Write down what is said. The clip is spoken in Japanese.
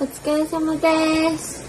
お疲れ様です。